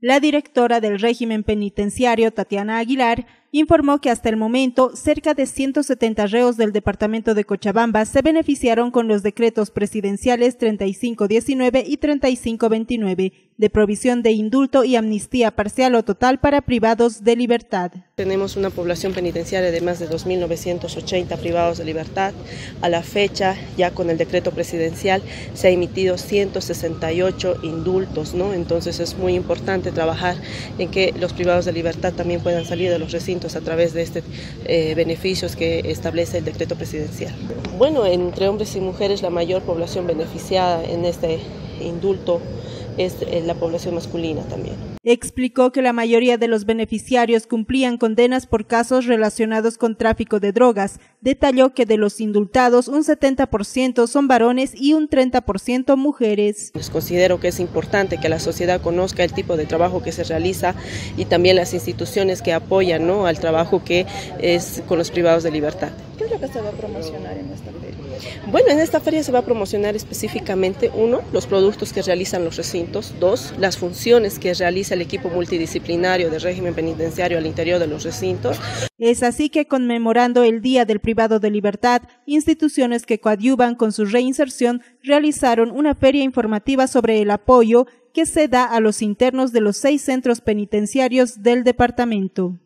La directora del régimen penitenciario, Tatiana Aguilar, informó que hasta el momento cerca de 170 reos del departamento de Cochabamba se beneficiaron con los decretos presidenciales 3519 y 3529 de provisión de indulto y amnistía parcial o total para privados de libertad. Tenemos una población penitenciaria de más de 2.980 privados de libertad. A la fecha, ya con el decreto presidencial, se ha emitido 168 indultos, ¿no? Entonces es muy importante trabajar en que los privados de libertad también puedan salir de los recintos a través de estos eh, beneficios que establece el decreto presidencial. Bueno, entre hombres y mujeres la mayor población beneficiada en este indulto es eh, la población masculina también. Explicó que la mayoría de los beneficiarios cumplían condenas por casos relacionados con tráfico de drogas. Detalló que de los indultados un 70% son varones y un 30% mujeres. Les considero que es importante que la sociedad conozca el tipo de trabajo que se realiza y también las instituciones que apoyan ¿no? al trabajo que es con los privados de libertad. ¿Qué es lo que se va a promocionar en esta feria? Bueno, en esta feria se va a promocionar específicamente, uno, los productos que realizan los recintos, dos, las funciones que realiza el equipo multidisciplinario de régimen penitenciario al interior de los recintos. Es así que conmemorando el Día del Privado de Libertad, instituciones que coadyuvan con su reinserción realizaron una feria informativa sobre el apoyo que se da a los internos de los seis centros penitenciarios del departamento.